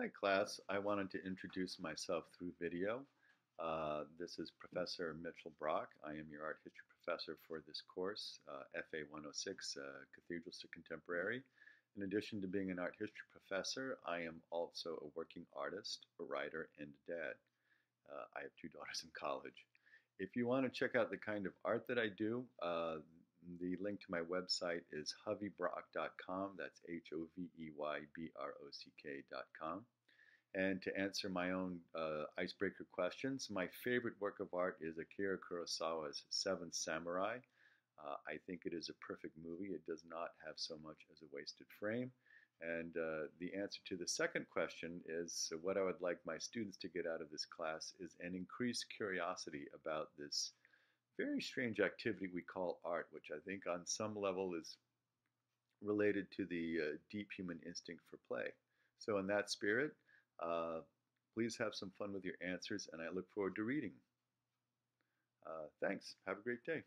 Hi class, I wanted to introduce myself through video. Uh, this is Professor Mitchell Brock. I am your art history professor for this course, uh, FA 106, uh, Cathedrals to Contemporary. In addition to being an art history professor, I am also a working artist, a writer, and a dad. Uh, I have two daughters in college. If you want to check out the kind of art that I do, uh, the link to my website is hoveybrock.com. That's H O V E Y B R O C K.com. And to answer my own uh, icebreaker questions, my favorite work of art is Akira Kurosawa's Seven Samurai. Uh, I think it is a perfect movie. It does not have so much as a wasted frame. And uh, the answer to the second question is what I would like my students to get out of this class is an increased curiosity about this very strange activity we call art, which I think on some level is related to the uh, deep human instinct for play. So, in that spirit, uh, please have some fun with your answers, and I look forward to reading. Uh, thanks. Have a great day.